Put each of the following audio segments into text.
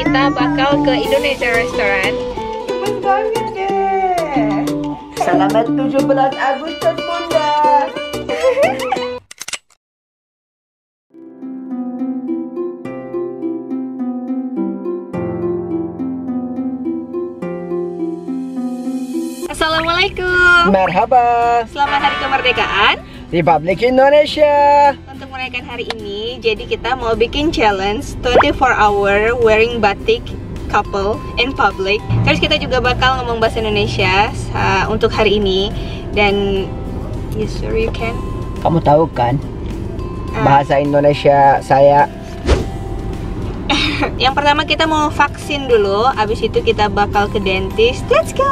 Kita bakal ke Indonesia Restaurant. Banget deh. Selamat 17 Agustus Bunda. Assalamualaikum. Merhaba. Selamat Hari Kemerdekaan. Republik Indonesia. Untuk merayakan hari ini, jadi kita mau bikin challenge 24 hour wearing batik couple in public. Terus kita juga bakal ngomong bahasa Indonesia uh, untuk hari ini dan yes sure you can. Kamu tahu kan Uh, bahasa Indonesia saya yang pertama kita mau vaksin dulu, abis itu kita bakal ke dentist. Let's go.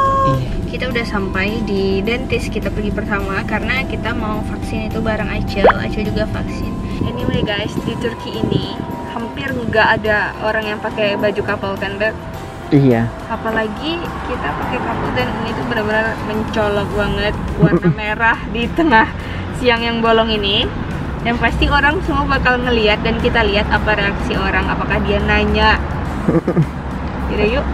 Kita udah sampai di dentist kita pergi pertama karena kita mau vaksin itu bareng Acel. Acel juga vaksin. Anyway guys, di Turki ini hampir nggak ada orang yang pakai baju kapal kan, Beb? Iya. Apalagi kita pakai kapal dan ini tuh benar-benar mencolok banget warna merah di tengah siang yang bolong ini. Dan pasti orang semua bakal ngeliat dan kita lihat apa reaksi orang, apakah dia nanya. Yaudah yuk.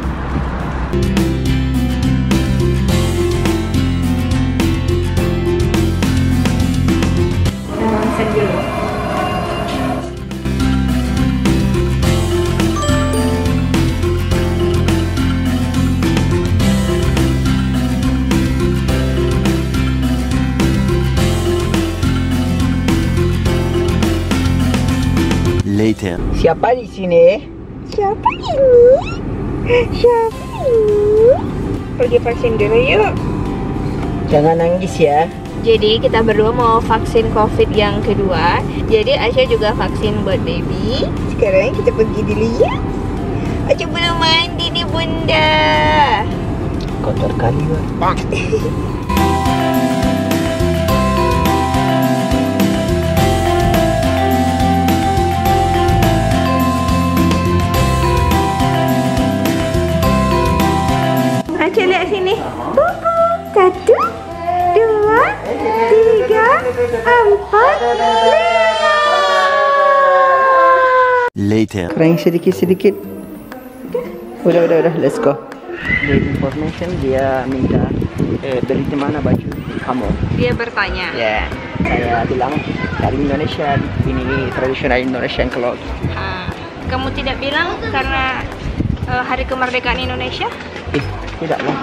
Later. Siapa di sini? Siapa ini? Siapa ini? Pergi vaksin dulu yuk. Jangan nangis ya. Jadi kita berdua mau vaksin COVID yang kedua. Jadi Asya juga vaksin buat baby. Sekarang kita pergi dulu ya. Asya belum mandi nih bunda. Kotor kali Wak. Sini. Bubu. Satu, dua, tiga, empat, lima. Later. Kering sedikit-sedikit. Udah, udah, udah. Let's go. Dari information dia minta eh, di mana baju kamu. Dia bertanya. Ya, saya bilang dari Indonesia. Ini tradisional Indonesian clothes. "Ah, kamu tidak bilang karena eh, hari kemerdekaan Indonesia? Eh, tidak lah.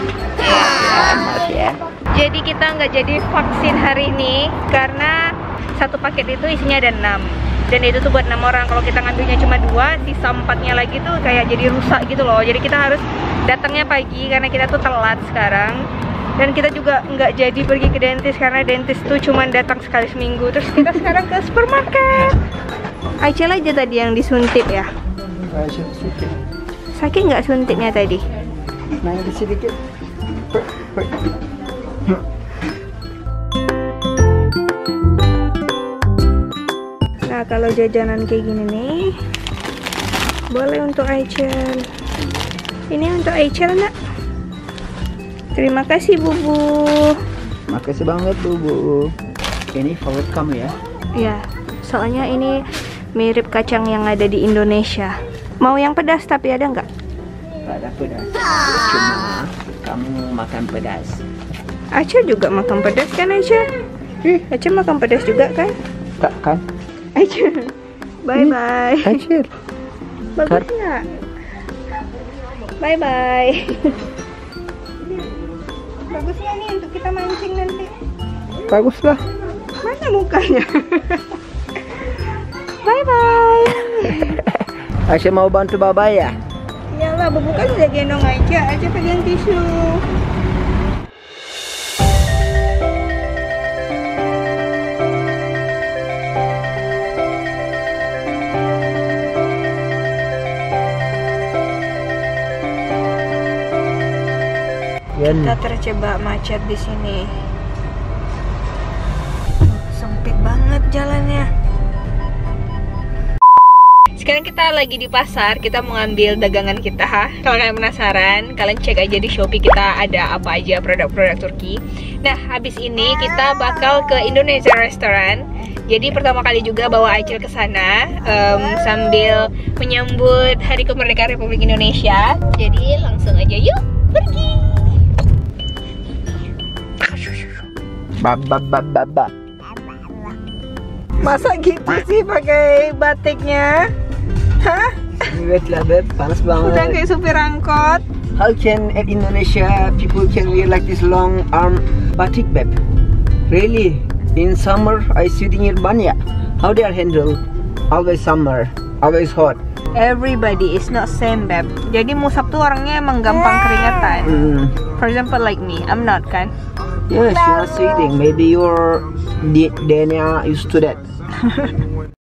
Ya, ya. Jadi kita nggak jadi vaksin hari ini karena satu paket itu isinya ada 6 dan itu tuh buat enam orang. Kalau kita ngambilnya cuma dua, sisa empatnya lagi tuh kayak jadi rusak gitu loh. Jadi kita harus datangnya pagi karena kita tuh telat sekarang. Dan kita juga nggak jadi pergi ke dentist karena dentist tuh cuma datang sekali seminggu. Terus kita sekarang ke supermarket. Aisyah aja tadi yang disuntik ya. Sakit nggak suntiknya tadi? Nangis sedikit. Nah kalau jajanan kayak gini nih Boleh untuk Aichel Ini untuk Aichel nak Terima kasih Bubu Makasih banget Bu. Ini favorit kamu ya. Ya soalnya ini mirip kacang yang ada di Indonesia Mau yang pedas tapi ada nggak? Ada pedas. Cuma kamu makan pedas. Aichel juga makan pedas kan Aichel? Hmm, Aichel makan pedas juga kan? Tak kan? Aichel Bye bye Anjir. Bagus nggak? Bye bye. Bagus nggak nih untuk kita mancing nanti? Bagus lah. Mana mukanya? bye bye. Aisyah mau bantu baba ya? Iyalah, bubu kan udah gendong aja, aja pegang tisu. Kita terjebak macet di sini. Sempit banget jalannya. Sekarang kita lagi di pasar, kita mau ngambil dagangan kita. Kalau kalian penasaran, kalian cek aja di Shopee kita ada apa aja produk-produk Turki. Nah, habis ini kita bakal ke Indonesia Restaurant. Jadi pertama kali juga bawa Acil ke sana em, sambil menyambut Hari Kemerdekaan Republik Indonesia. Jadi langsung aja yuk pergi. Baba baba baba. Masa gitu sih pakai batiknya? Hah? Wait lah beb, panas Udah banget. kayak supir angkot. How can in Indonesia people can wear like this long arm batik beb? Really? In summer I sitting in Banya. How they are handle? Always summer, always hot. Everybody is not same, Beb. Jadi Musab tuh orangnya emang gampang keringetan. Mm. For example like me, I'm not kan. Yes, you are sitting. Maybe your DNA used to that.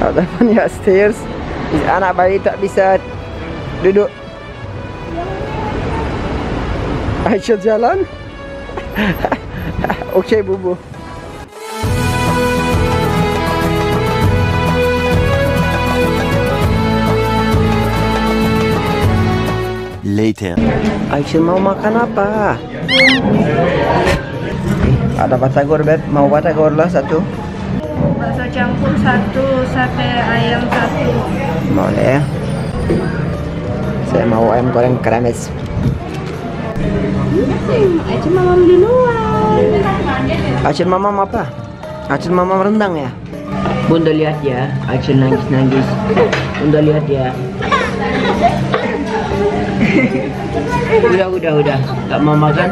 Ada banyak stairs. Anak bayi tak bisa duduk. Aisyah jalan. Okey, bubu. Later. Aisyah mau makan apa? Eh, ada batagor beb, mau batagor lah satu. Bakso campur satu, sate ayam satu. Boleh ya. Saya mau ayam goreng kremes. Aja mamam duluan. Acil mamam apa? Acil mamam rendang ya? Bunda lihat ya, Acil nangis-nangis. Bunda lihat ya. udah, udah, udah. Gak mau makan?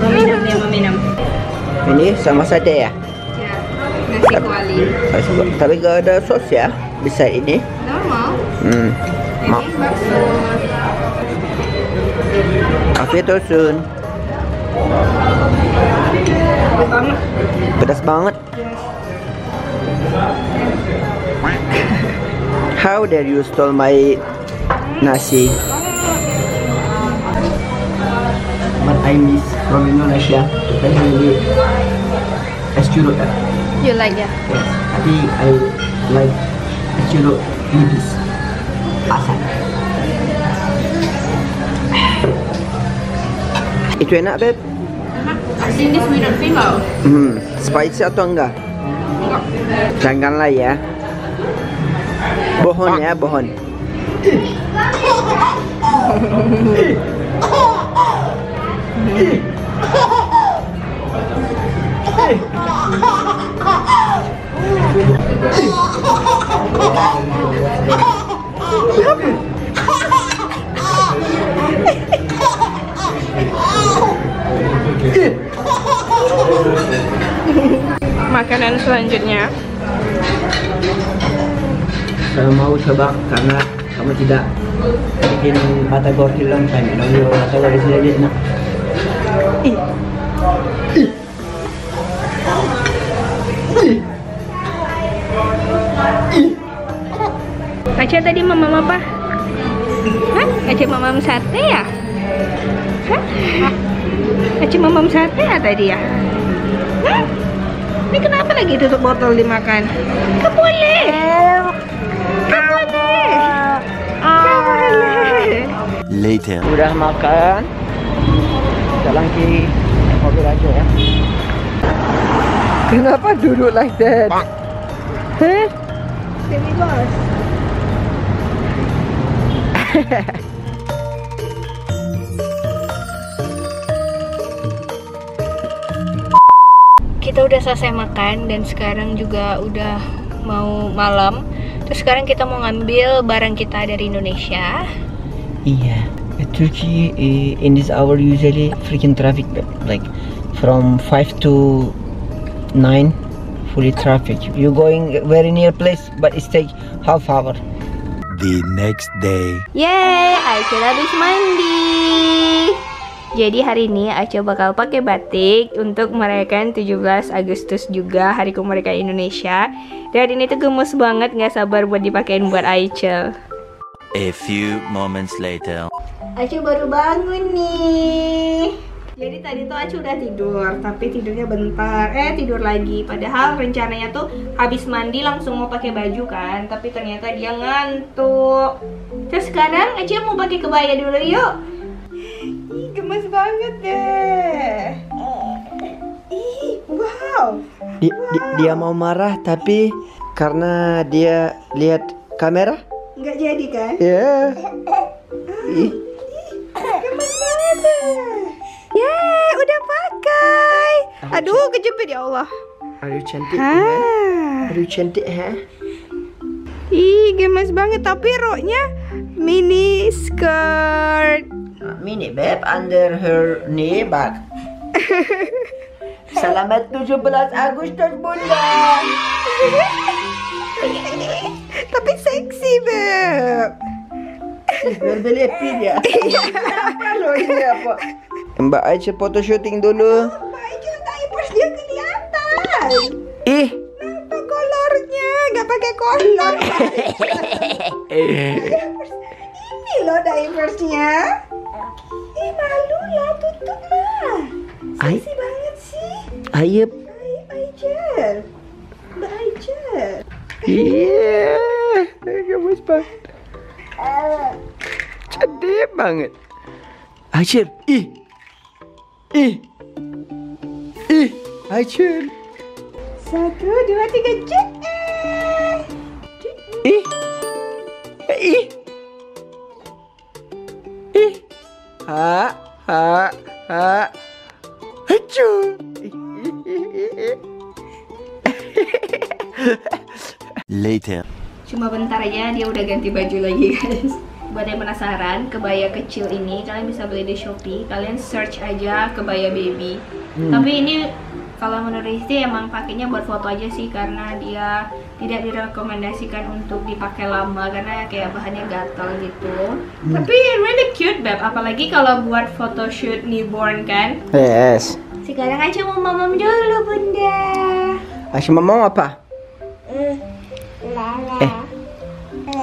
Meminum ya, meminum. Ini sama sate ya? Nasi kuali. Tapi gak ada sos ya? Bisa ini? Normal. Hmm. Ma Ini bakso. Afiyet olsun. Banget. Pedas banget. How dare you stole my nasi? But I miss from Indonesia, especially es curug. You like ya? Yes. Tapi I like curug nipis, asam. Itu enak beb? Sini sweet and pilau. Hmm, spicy atau enggak? Janganlah ya. Bohong ya, bohong. Makanan selanjutnya. Saya mau coba karena kamu tidak bikin mata gortil long time. You know, your aja tadi mamam apa? Hah? Aca mamam sate ya? Hah? Aca mamam sate ya tadi ya? Hah? Ini kenapa lagi tutup botol dimakan? Gak boleh! Gak boleh! Gak boleh! Later. Udah makan. Jalan ke mobil aja ya. Kenapa duduk like that? Heh? Jadi bos. Kita udah selesai makan dan sekarang juga udah mau malam. Terus sekarang kita mau ngambil barang kita dari Indonesia. Uh, Turkey uh, in this hour usually freaking traffic like from five to nine fully traffic. You going very near place, but it take half hour. The next day. Yeay, Aisyah habis mandi. Jadi hari ini Aisyah bakal pakai batik untuk merayakan 17 Agustus juga Hari Kemerdekaan Indonesia. Dan ini tuh gemes banget, nggak sabar buat dipakein buat Aisyah. A few moments later. Acu baru bangun nih. Jadi tadi tuh Acu udah tidur, tapi tidurnya bentar. Eh tidur lagi. Padahal rencananya tuh habis mandi langsung mau pakai baju kan, tapi ternyata dia ngantuk. Terus sekarang Acu mau pakai kebaya dulu yuk. Ih, gemes banget deh. Ih, wow. Di- di- dia mau marah tapi karena dia lihat kamera Nggak jadi kan? ya ih Gemes banget deh. Yeay, udah pakai. Aduh, kejepit ya Allah. aduh cantik Ah. aduh cantik ha Ih, gemes banget tapi roknya mini skirt. mini beb under her knee bag Selamat 17 Agustus bunda tapi seksi, Beb. Berbelepi dia Apa lo ini apa Mbak Aisyah foto syuting dulu Baju diapers dia kelihatan. Ih Apa kolornya? Gak pakai kolor. Ini loh diapersnya. Ih, malu lah, tutup lah. Seksi banget sih. Ayep. Mbak. Iya Gemes banget Cantik banget Aisyah Ih Ih Ih Aisyah. Satu, dua, tiga, cek. Ih Ih Ih Ha Ha Ha. Hacu. Later. Cuma bentar aja dia udah ganti baju lagi guys Buat yang penasaran kebaya kecil ini kalian bisa beli di Shopee. Kalian search aja kebaya baby. Tapi ini kalau menurut Rizky emang pakainya buat foto aja sih Karena dia tidak direkomendasikan untuk dipakai lama Karena kayak bahannya gatal gitu. Tapi really cute beb. Apalagi kalau buat photoshoot newborn kan? Yes. Sekarang aja mau mamam dulu bunda. Aisyah mau apa? Eh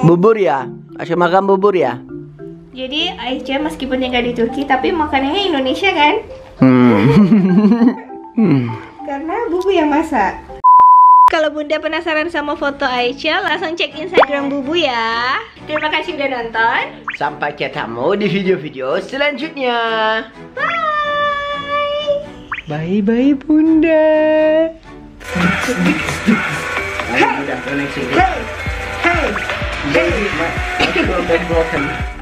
Bubur ya? Aisyah makan bubur ya? Jadi Aisyah meskipun tinggal di Turki tapi makanannya Indonesia kan? Hmm Hmm Karena bubu yang masak. Kalau Bunda penasaran sama foto Aisyah, langsung cek Instagram Bubu ya. Terima kasih udah nonton. Sampai ketemu di video-video selanjutnya. Bye. Bye bye bunda. Hey, hey, hey, hey, hey.